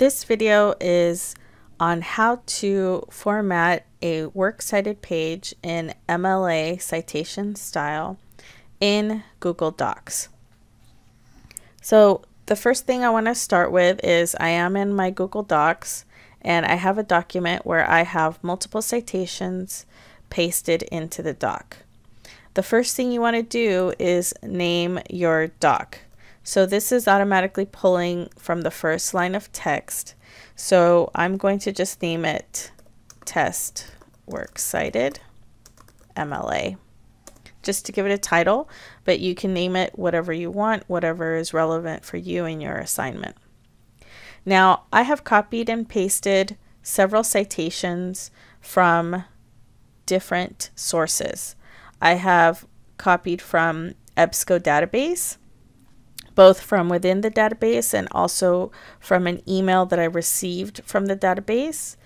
This video is on how to format a works cited page in MLA citation style in Google Docs. So the first thing I want to start with is I am in my Google Docs and I have a document where I have multiple citations pasted into the doc. The first thing you want to do is name your doc. So this is automatically pulling from the first line of text. So I'm going to just name it test works cited MLA just to give it a title, but you can name it whatever you want, whatever is relevant for you in your assignment. Now, I have copied and pasted several citations from different sources. I have copied from EBSCO database, both from within the database and also from an email that I received from the database.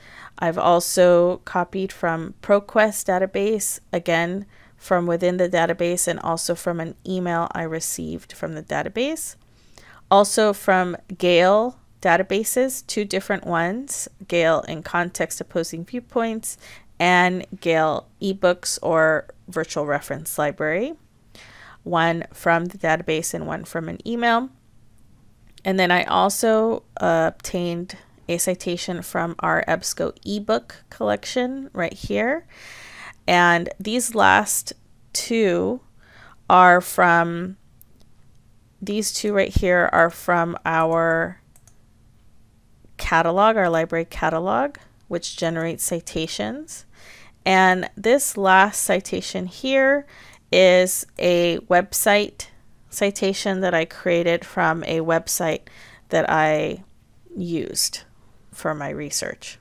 I've also copied from ProQuest database, again, from within the database and also from an email I received from the database. Also from Gale databases, two different ones, Gale in context opposing viewpoints and Gale ebooks or virtual reference library one from the database and one from an email. And then I also uh, obtained a citation from our EBSCO ebook collection right here. And these last two are from, these two right here are from our catalog, our library catalog, which generates citations. And this last citation here is a website citation that I created from a website that I used for my research.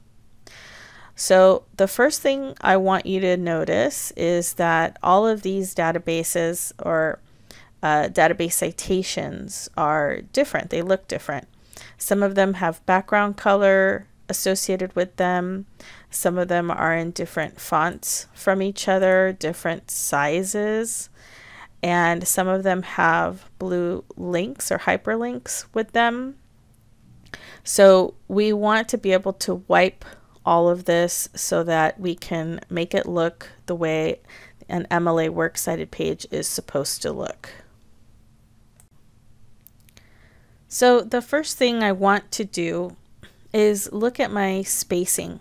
So the first thing I want you to notice is that all of these databases or uh, database citations are different. They look different. Some of them have background color associated with them. Some of them are in different fonts from each other, different sizes, and some of them have blue links or hyperlinks with them. So we want to be able to wipe all of this so that we can make it look the way an MLA works cited page is supposed to look. So the first thing I want to do is look at my spacing.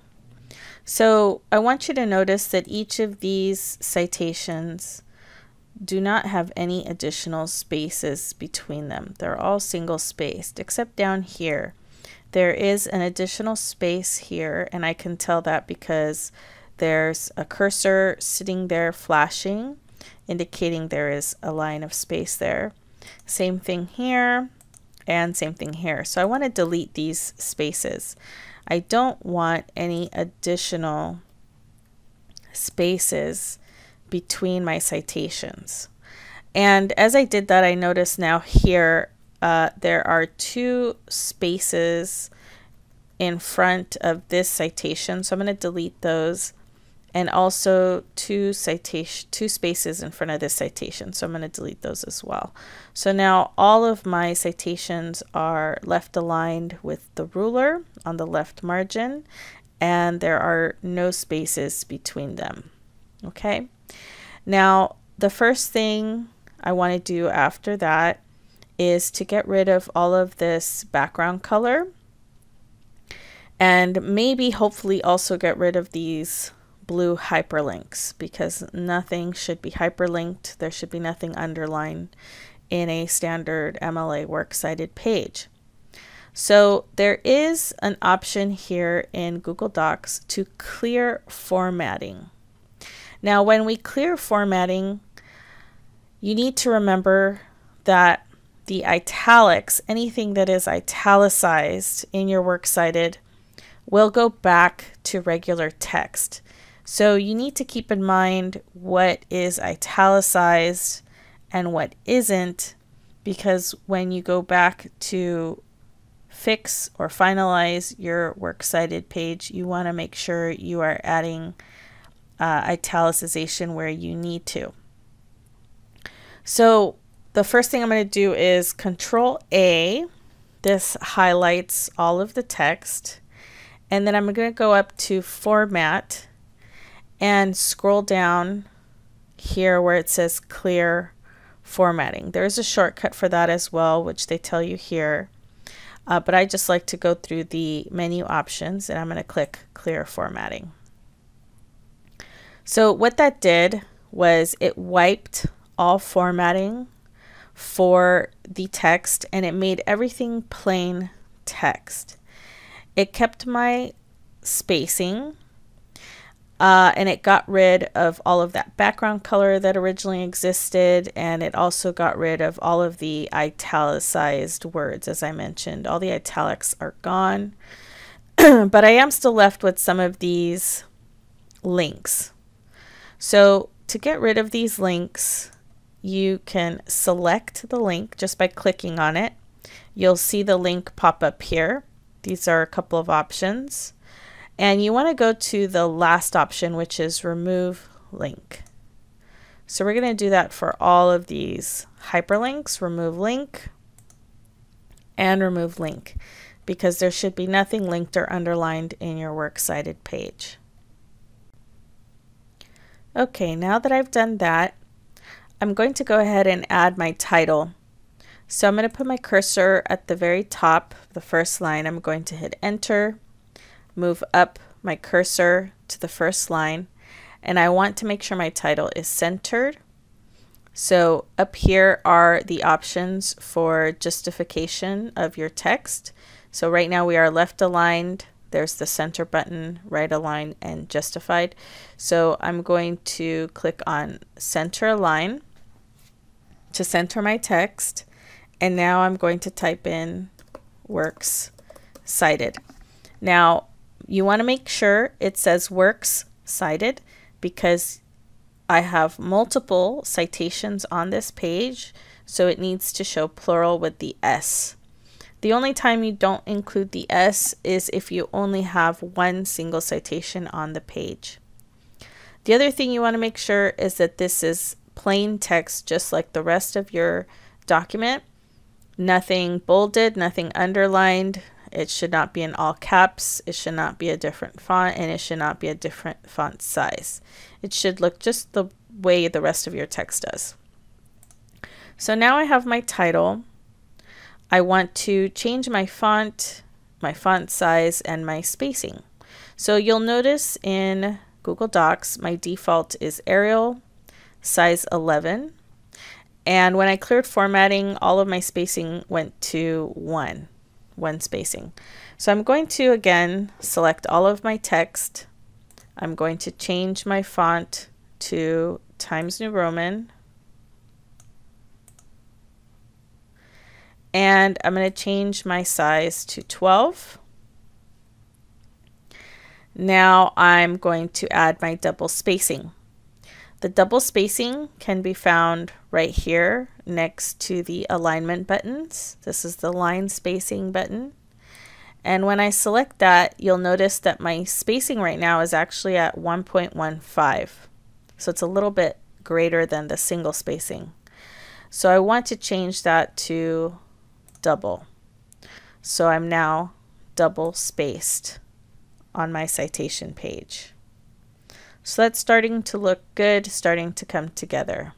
So I want you to notice that each of these citations do not have any additional spaces between them. They're all single spaced, except down here. There is an additional space here, and I can tell that because there's a cursor sitting there flashing, indicating there is a line of space there. Same thing here, and same thing here. So I want to delete these spaces. I don't want any additional spaces between my citations. And as I did that, I notice now here uh, there are two spaces in front of this citation. So I'm going to delete those and also two citation two spaces in front of this citation. So I'm going to delete those as well. So now all of my citations are left aligned with the ruler on the left margin and there are no spaces between them. Okay? Now the first thing I want to do after that is to get rid of all of this background color and maybe hopefully also get rid of these blue hyperlinks because nothing should be hyperlinked. There should be nothing underlined in a standard MLA works cited page. So there is an option here in Google Docs to clear formatting. Now, when we clear formatting, you need to remember that the italics, anything that is italicized in your works cited, will go back to regular text. So you need to keep in mind what is italicized and what isn't because when you go back to fix or finalize your works cited page, you want to make sure you are adding uh, italicization where you need to. So the first thing I'm going to do is Control A This highlights all of the text. And then I'm going to go up to Format and scroll down here where it says Clear Formatting. There's a shortcut for that as well, which they tell you here. Uh, but I just like to go through the menu options and I'm going to click Clear Formatting. So what that did was it wiped all formatting for the text and it made everything plain text. It kept my spacing uh, and it got rid of all of that background color that originally existed and it also got rid of all of the italicized words as I mentioned. All the italics are gone but I am still left with some of these links. So to get rid of these links you can select the link just by clicking on it. You'll see the link pop up here. These are a couple of options. And you want to go to the last option, which is remove link. So we're going to do that for all of these hyperlinks, remove link, and remove link, because there should be nothing linked or underlined in your works cited page. Okay, now that I've done that, I'm going to go ahead and add my title. So I'm going to put my cursor at the very top, the first line. I'm going to hit enter, move up my cursor to the first line, and I want to make sure my title is centered. So up here are the options for justification of your text. So right now we are left aligned. There's the center button, right align, and justified. So I'm going to click on center align to center my text. And now I'm going to type in works cited. Now, you want to make sure it says works cited because I have multiple citations on this page, so it needs to show plural with the S. The only time you don't include the S is if you only have one single citation on the page. The other thing you want to make sure is that this is plain text just like the rest of your document. Nothing bolded, nothing underlined. It should not be in all caps, it should not be a different font, and it should not be a different font size. It should look just the way the rest of your text does. So now I have my title. I want to change my font, my font size, and my spacing. So you'll notice in Google Docs, my default is Arial, size 11. And when I cleared formatting, all of my spacing went to 1 when spacing. So I'm going to again select all of my text. I'm going to change my font to Times New Roman. And I'm going to change my size to 12. Now I'm going to add my double spacing. The double spacing can be found right here next to the alignment buttons. This is the line spacing button. And when I select that, you'll notice that my spacing right now is actually at 1.15. So it's a little bit greater than the single spacing. So I want to change that to double. So I'm now double spaced on my citation page. So that's starting to look good, starting to come together.